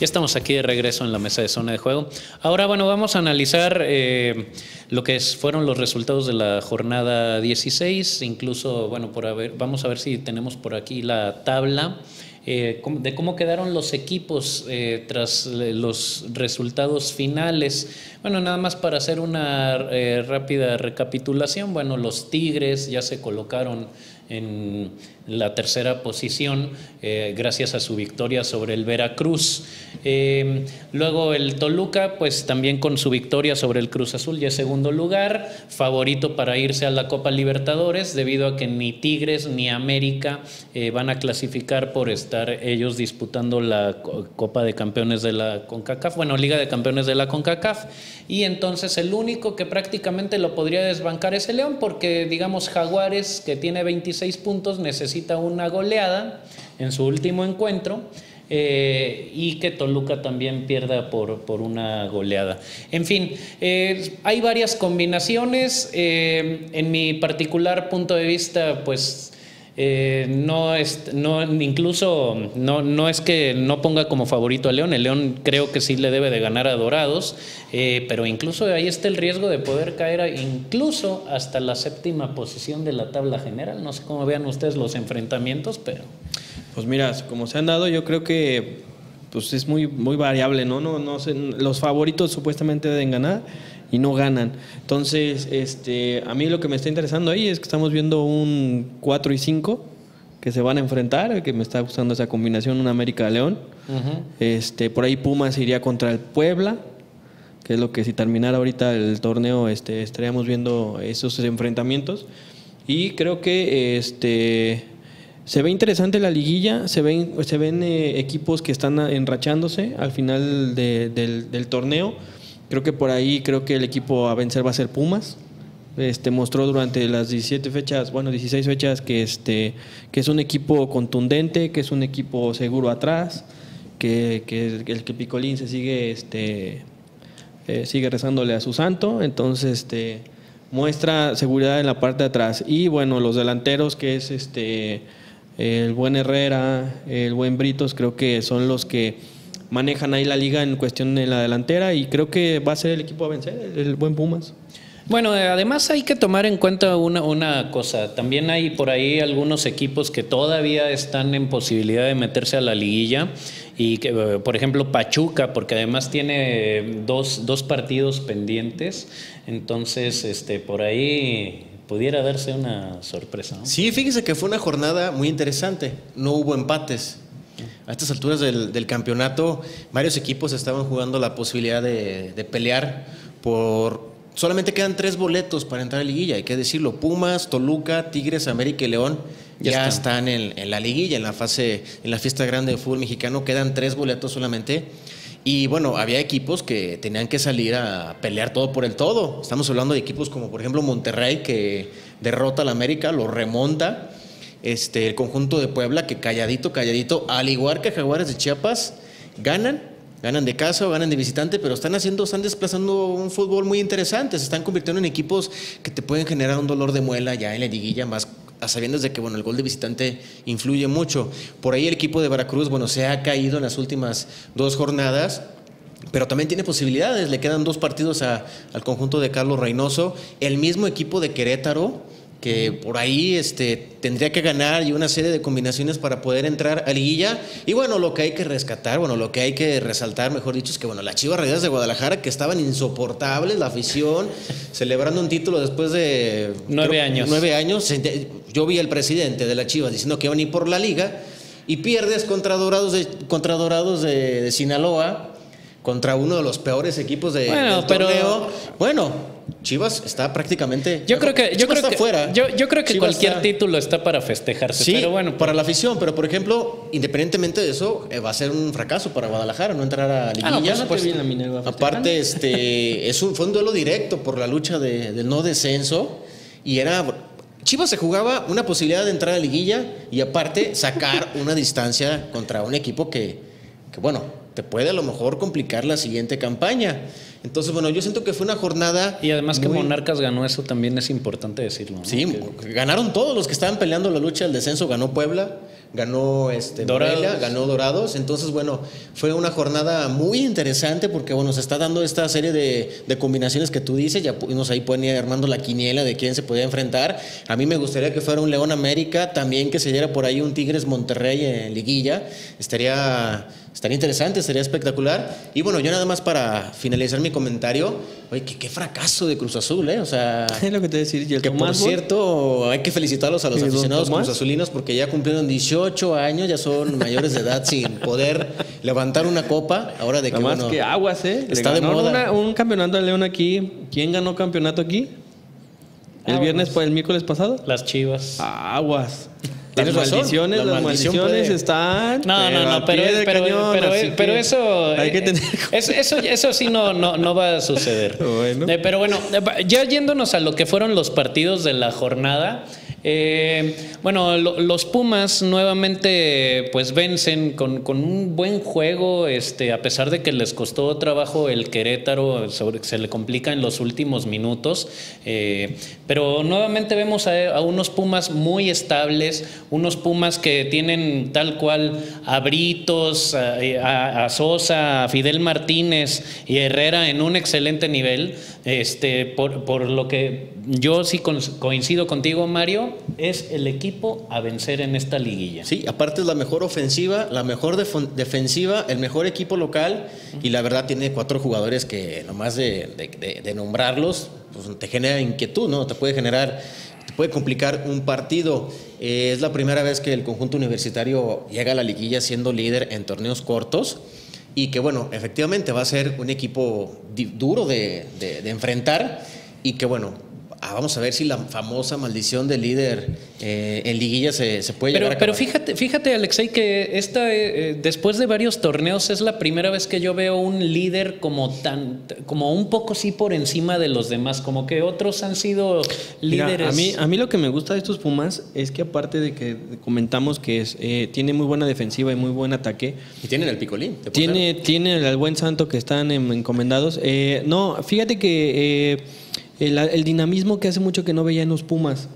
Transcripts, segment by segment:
Ya estamos aquí de regreso en la mesa de zona de juego. Ahora, bueno, vamos a analizar eh, lo que fueron los resultados de la jornada 16. Incluso, bueno, por vamos a ver si tenemos por aquí la tabla. Eh, de cómo quedaron los equipos eh, tras los resultados finales. Bueno, nada más para hacer una rápida recapitulación, bueno, los Tigres ya se colocaron en la tercera posición eh, gracias a su victoria sobre el Veracruz. Eh, luego el Toluca, pues también con su victoria sobre el Cruz Azul, ya segundo lugar, favorito para irse a la Copa Libertadores, debido a que ni Tigres ni América eh, van a clasificar por estar ellos disputando la Copa de Campeones de la CONCACAF, bueno, Liga de Campeones de la CONCACAF. Y entonces el único que prácticamente lo podría desbancar es el León, porque digamos Jaguares, que tiene 26 puntos, necesita una goleada en su último encuentro. Eh, y que Toluca también pierda por, por una goleada. En fin, eh, hay varias combinaciones. Eh, en mi particular punto de vista, pues eh, no es, no, incluso no, no, es que no ponga como favorito a León, el León creo que sí le debe de ganar a Dorados, eh, pero incluso ahí está el riesgo de poder caer incluso hasta la séptima posición de la tabla general. No sé cómo vean ustedes los enfrentamientos, pero... Pues mira, como se han dado, yo creo que pues es muy, muy variable, ¿no? No, no los favoritos supuestamente deben ganar y no ganan. Entonces, este, a mí lo que me está interesando ahí es que estamos viendo un 4 y 5 que se van a enfrentar, que me está gustando esa combinación, un América de León. este, por ahí Pumas iría contra el Puebla, que es lo que si terminara ahorita el torneo este, estaríamos viendo esos enfrentamientos. Y creo que este, se ve interesante la liguilla, se ven, se ven eh, equipos que están enrachándose al final del, del torneo Creo que por ahí creo que el equipo a vencer va a ser Pumas. Este, mostró durante las 17 fechas, bueno, 16 fechas que, este, que es un equipo contundente, que es un equipo seguro atrás, que, que el que Picolín se sigue, este, eh, sigue rezándole a su santo, entonces este, muestra seguridad en la parte de atrás. Y bueno, los delanteros, que es este, el buen Herrera, el buen Britos, creo que son los que manejan ahí la liga en cuestión de la delantera y creo que va a ser el equipo a vencer, el buen Pumas. Bueno, además hay que tomar en cuenta una, una, cosa. También hay por ahí algunos equipos que todavía están en posibilidad de meterse a la liguilla. Y que, eh, por ejemplo, Pachuca, porque además tiene dos, dos partidos pendientes. Entonces, este, por ahí pudiera darse una sorpresa. Sí, fíjese que fue una jornada muy interesante. No hubo empates. A estas alturas del, campeonato, varios equipos estaban jugando la posibilidad de, pelear por... Solamente quedan tres boletos para entrar a la liguilla, hay que decirlo. Pumas, Toluca, Tigres, América y León ya, están en, la liguilla, en la fase, en la fiesta grande de fútbol mexicano. Quedan tres boletos solamente. Y bueno, había equipos que tenían que salir a pelear todo por el todo. Estamos hablando de equipos como por ejemplo Monterrey que derrota al América, lo remonta este, el conjunto de Puebla, que calladito, calladito, al igual que Jaguares de Chiapas, ganan, ganan de casa o ganan de visitante, pero están haciendo, están desplazando un fútbol muy interesante, se están convirtiendo en equipos que te pueden generar un dolor de muela ya en la liguilla, más a sabiendas de que bueno, el gol de visitante influye mucho. Por ahí el equipo de Veracruz, bueno, se ha caído en las últimas dos jornadas, pero también tiene posibilidades. Le quedan dos partidos al conjunto de Carlos Reynoso. El mismo equipo de Querétaro que por ahí este, tendría que ganar y una serie de combinaciones para poder entrar a liguilla. Y bueno, lo que hay que rescatar, bueno, lo que hay que resaltar, mejor dicho, es que bueno, las Chivas Rayadas de Guadalajara, que estaban insoportables, la afición, celebrando un título después de... Nueve años. Nueve años. Yo vi al presidente de la Chivas diciendo que van a ir por la liga y pierdes contra Dorados de, contra Dorados de, Sinaloa, contra uno de los peores equipos de, del torneo. Bueno Chivas está prácticamente. Yo creo que. Yo creo que, fuera. Yo, creo que cualquier título está para festejarse. Sí, pero bueno. Para la afición, pero por ejemplo, independientemente de eso, eh, va a ser un fracaso para Guadalajara no entrar a Liguilla. Ah, no, pues, pues, aparte, este, es un, fue un duelo directo por la lucha de, del no descenso y era. Chivas se jugaba una posibilidad de entrar a Liguilla y aparte sacar una distancia contra un equipo que, que bueno, te puede a lo mejor complicar la siguiente campaña. Entonces, bueno, yo siento que fue una jornada. Y además que Monarcas ganó eso también es importante decirlo. Sí, ganaron todos los que estaban peleando la lucha del descenso. Ganó Puebla, ganó este Dorados. Morelia, ganó Dorados. Entonces, bueno, fue una jornada muy interesante porque, bueno, se está dando esta serie de, de combinaciones que tú dices. Ya nos ahí pueden ir armando la quiniela de quién se podía enfrentar. A mí me gustaría que fuera un León América, también que se diera por ahí un Tigres Monterrey en liguilla. Estaría, estaría interesante, estaría espectacular. Y bueno, yo nada más para finalizar mi comentario, oye, qué, qué fracaso de Cruz Azul, ¿eh? O sea, Es lo que te decir. Y el que por cierto, hay que felicitarlos a los ¿Y don aficionados Tomás? cruzazulinos porque ya cumplieron 18 años, ya son mayores de edad sin poder levantar una copa. Ahora de que, Nada más bueno, que aguas, ¿eh? Está de moda. una- un campeonato de León aquí. ¿Quién ganó campeonato aquí? El Aguas. viernes, el miércoles pasado. Las chivas. Aguas. Las Tienes razón, maldiciones, la las maldición maldiciones puede- están. No, no, no, pero, pero, cañón, pero, pero eso, Hay que eh, tener. eso, eso, eso sí no, no, no va a suceder. Bueno. Eh, pero bueno, eh, ya yéndonos a lo que fueron los partidos de la jornada. Eh, bueno, lo- los Pumas nuevamente pues vencen con, un buen juego, este, a pesar de que les costó trabajo el Querétaro, se le complica en los últimos minutos, eh, pero nuevamente vemos a, unos Pumas muy estables, unos Pumas que tienen tal cual a Britos, a Sosa, a Fidel Martínez y Herrera en un excelente nivel, este, por, por lo que yo sí coincido contigo, Mario, es el equipo a vencer en esta liguilla. Sí, aparte es la mejor ofensiva, la mejor defensiva, el mejor equipo local y la verdad tiene cuatro jugadores que nomás de, de- de- de nombrarlos pues, te genera inquietud, ¿no? Te puede generar, te puede complicar un partido. Eh, es la primera vez que el conjunto universitario llega a la liguilla siendo líder en torneos cortos y que bueno, efectivamente va a ser un equipo duro de enfrentar y que bueno, ah, vamos a ver si la famosa maldición del líder eh, en liguilla se, se puede Pero, llegar a pero fíjate, fíjate, Alexei, que esta, eh, eh, después de varios torneos es la primera vez que yo veo un líder como tan, como un poco sí por encima de los demás, como que otros han sido Mira, líderes. a, mí, a mí lo que me gusta de estos Pumas es que aparte de que comentamos que es, eh, tiene muy buena defensiva y muy buen ataque, Y tienen el picolín. tiene, tiene al buen santo que están en- encomendados. Eh, no, fíjate que eh, el, el dinamismo que hace mucho que no veía en los Pumas.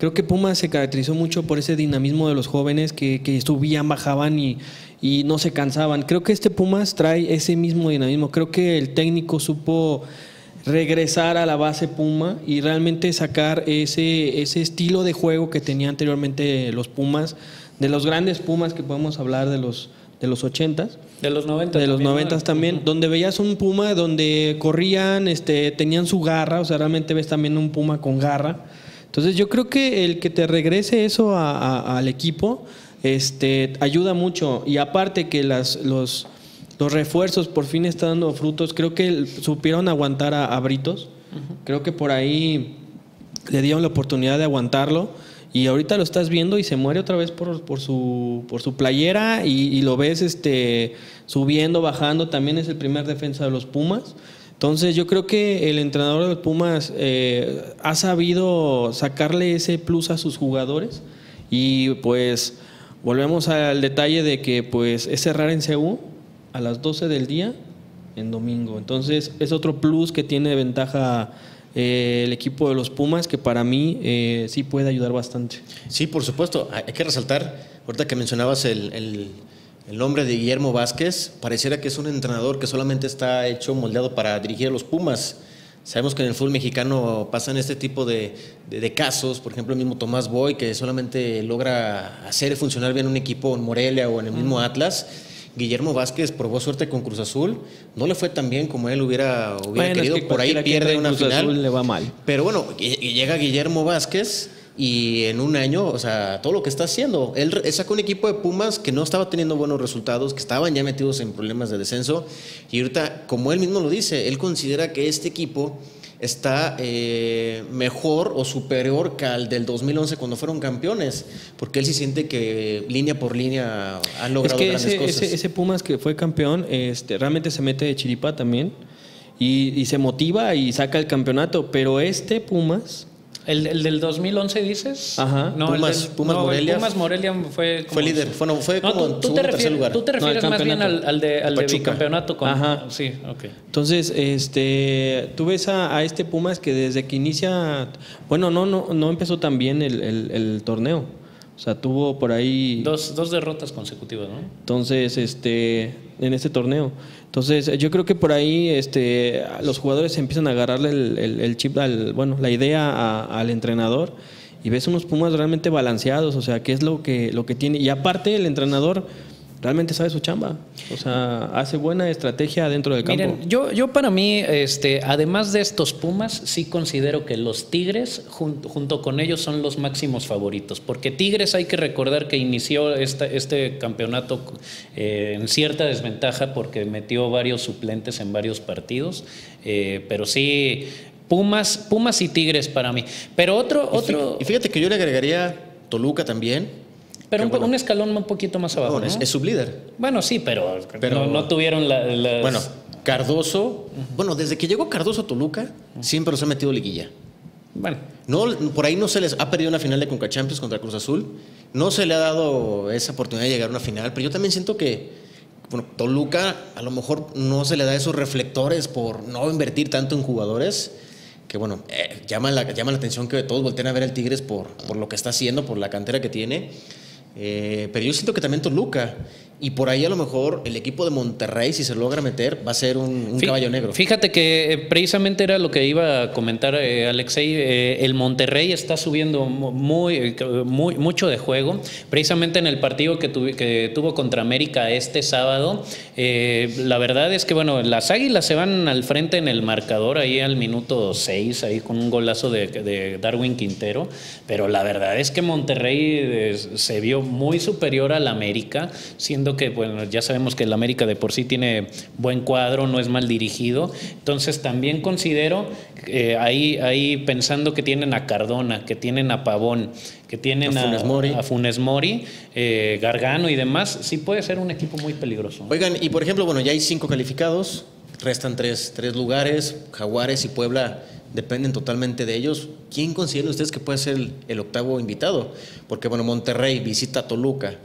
Creo que Pumas se caracterizó mucho por ese dinamismo de los jóvenes que, subían, bajaban y, y no se cansaban. Creo que este Pumas trae ese mismo dinamismo. Creo que el técnico supo regresar a la base Puma y realmente sacar ese, ese estilo de juego que tenía anteriormente los Pumas, de los grandes Pumas que podemos hablar de los, de los 80s. de los 90. De los también, ¿no? noventas también, donde veías un puma donde corrían, este, tenían su garra, o sea, realmente ves también un puma con garra. Entonces yo creo que el que te regrese eso a- a- al equipo, este, ayuda mucho. Y aparte que las, los, los refuerzos por fin están dando frutos, creo que supieron aguantar a, a Britos. Creo que por ahí le dieron la oportunidad de aguantarlo. Y ahorita lo estás viendo y se muere otra vez por, por su, por su playera y, lo ves este, subiendo, bajando. También es el primer defensa de los Pumas. Entonces yo creo que el entrenador de los Pumas eh, ha sabido sacarle ese plus a sus jugadores. Y pues volvemos al detalle de que pues es cerrar en CU a las 12 del día en domingo. Entonces es otro plus que tiene ventaja eh, el equipo de los Pumas que para mí eh, sí puede ayudar bastante. Sí, por supuesto. Hay que resaltar, ahorita que mencionabas el, el- el nombre de Guillermo Vázquez, pareciera que es un entrenador que solamente está hecho, moldeado para dirigir a los Pumas. Sabemos que en el fútbol mexicano pasan este tipo de, de- de casos, por ejemplo, el mismo Tomás Boy, que solamente logra hacer funcionar bien un equipo en Morelia o en el mismo Atlas. Guillermo Vázquez probó suerte con Cruz Azul, no le fue tan bien como él hubiera, hubiera Bueno, es querido, que por ahí pierde una Cruz final. Azul le va mal. Pero bueno, y- llega Guillermo Vázquez y en un año, o sea, todo lo que está haciendo. Él sacó un equipo de Pumas que no estaba teniendo buenos resultados, que estaban ya metidos en problemas de descenso. Y ahorita, como él mismo lo dice, él considera que este equipo está eh, mejor o superior que al del 2011 cuando fueron campeones, porque él sí siente que línea por línea han Es logrado que grandes ese, cosas. ese, ese Pumas que fue campeón este, realmente se mete de chiripa también y, y se motiva y saca el campeonato, pero este Pumas... ¿El, el del 2011 dices? Ajá. No, el Pumas- del- Pumas no, el Morelia Pumas Morelia fue como Fue líder, fue, no, fue No, como tú, en tú te refieres, lugar. tú te No, refieres más bien al, al de, al de bicampeonato con Ajá. Sí, ok. Entonces, este, tú ves a, a este Pumas que desde que inicia, bueno, no, no, no empezó tan bien el, el- el torneo. O sea, tuvo por ahí Dos, dos derrotas consecutivas, ¿no? entonces este en este torneo. Entonces, yo creo que por ahí este los jugadores empiezan a agarrarle el, el- el chip al bueno, la idea a- al entrenador y ves unos Pumas realmente balanceados, o sea, qué es lo que lo que tiene y aparte el entrenador realmente sabe su chamba. O sea, hace buena estrategia dentro del campo. Miren, yo, yo para mí, este, además de estos Pumas, sí considero que los Tigres, jun- junto con ellos, son los máximos favoritos. Porque Tigres hay que recordar que inició esta- este campeonato eh, en cierta desventaja porque metió varios suplentes en varios partidos. eh, pero sí, Pumas, Pumas y Tigres para mí. Pero otro, otro, Y fíjate que yo le agregaría Toluca también. Pero un, que bueno. un escalón un poquito más abajo. Es, ¿no? es sublíder. Bueno, sí, pero, Pero- no, no tuvieron la, las- Bueno, Cardoso. Bueno, desde que llegó Cardoso a Toluca, siempre los ha metido liguilla. bueno, No, por ahí no se les ha perdido una final de Conca Champions contra Cruz Azul. No se le ha dado esa oportunidad de llegar a una final, pero yo también siento que bueno, Toluca a lo mejor no se le da esos reflectores por no invertir tanto en jugadores. Que bueno, eh, llama, la, llama la atención que todos volteen a ver al Tigres por, por lo que está haciendo, por la cantera que tiene. Eh, pero yo siento que también Toluca. Y por ahí a lo mejor el equipo de Monterrey, si se logra meter, va a ser un, un Fí- caballo negro. Fíjate que eh, precisamente era lo que iba a comentar eh, Alexei. eh, el Monterrey está subiendo mu- muy, muy, mucho de juego. Precisamente en el partido que, que tuvo contra América este sábado, la verdad es que, bueno, las águilas se van al frente en el marcador ahí al minuto 6, ahí con un golazo de, de Darwin Quintero. Pero la verdad es que Monterrey se vio muy superior al América, siendo que, bueno, ya sabemos que el América de por sí tiene buen cuadro, no es mal dirigido. Entonces también considero, eh, ahí, ahí pensando que tienen a Cardona, que tienen a Pavón, que tienen A Funes Mori. a Funes Mori, eh, Gargano y demás, sí puede ser un equipo muy peligroso. Oigan, y por ejemplo, bueno, ya hay cinco calificados, restan tres, tres lugares, Jaguares y Puebla dependen totalmente de ellos. ¿Quién consideran ustedes que puede ser el, el octavo invitado? Porque bueno, Monterrey visita a Toluca.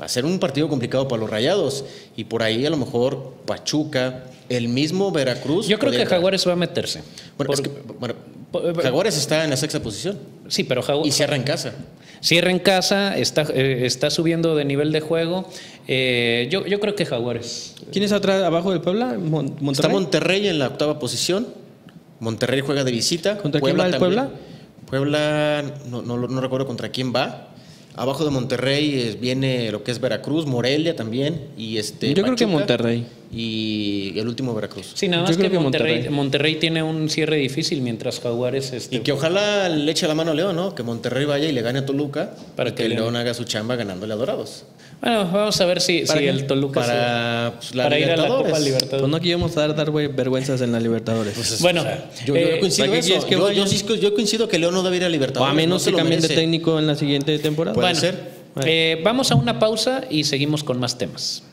Va a ser un partido complicado para los Rayados. Y por ahí a lo mejor Pachuca, el mismo Veracruz. Yo creo que entrar. Jaguares va a meterse. Bueno, es que, bueno, por- Jaguares está en la sexta posición sí, pero Jaguares... y cierra en casa. Cierra en casa, está, eh, está subiendo de nivel de juego. Eh, yo, yo creo que Jaguares. ¿Quién es atrás abajo del Puebla? Mon- Está Monterrey. En la octava posición. Monterrey juega de visita. ¿Contra quién va el también. Puebla? Puebla, no, no, no recuerdo contra quién va. Abajo de Monterrey eh, viene lo que es Veracruz, Morelia también. Y este, Yo creo que Monterrey. Y el último Veracruz. Sí, nada Yo más que, creo que Monterrey, Monterrey. Monterrey tiene un cierre difícil mientras Jaguares este, Y que ojalá le eche la mano a León, ¿no? Que Monterrey vaya y le gane a Toluca. Para que León haga su chamba ganándole a Dorados. Bueno, vamos a ver si, ¿Para si el Toluca Para, pues, la para ir a la. Copa Libertadores. Pues no queremos dar, dar güey, vergüenzas en la Libertadores. Pues, Bueno, o sea, yo, yo eh, coincido ¿para qué eso. que Yo, yo yo coincido que León no debe ir a o Libertadores. a menos no que cambien de técnico en la siguiente temporada. Puede bueno, ser. eh, vamos a una pausa y seguimos con más temas.